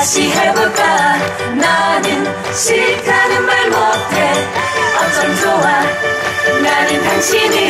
다시 해볼까? 나는 싫다는 말 못해. 어쩜 좋아? 나는 당신이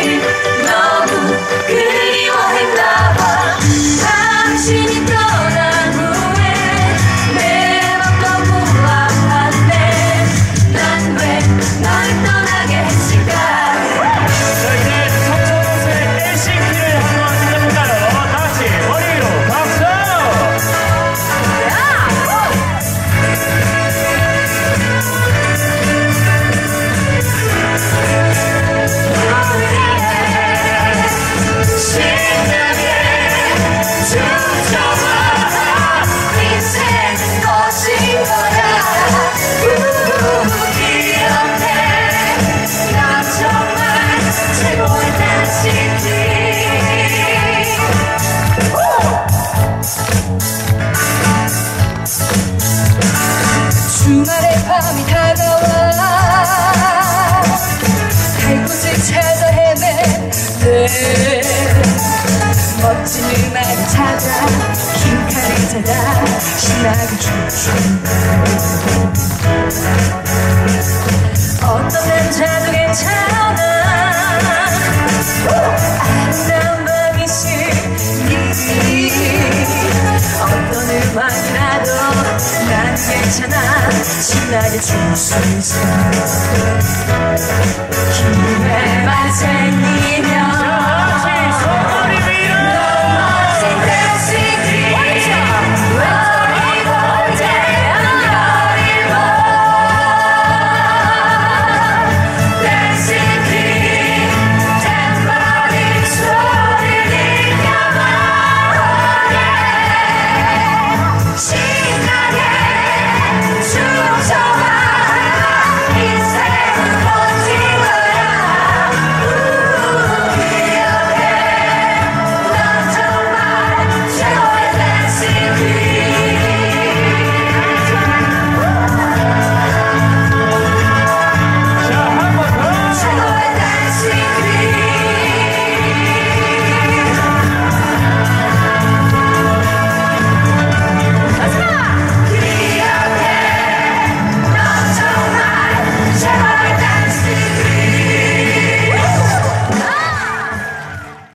괜찮아. 신나게 춤수 있어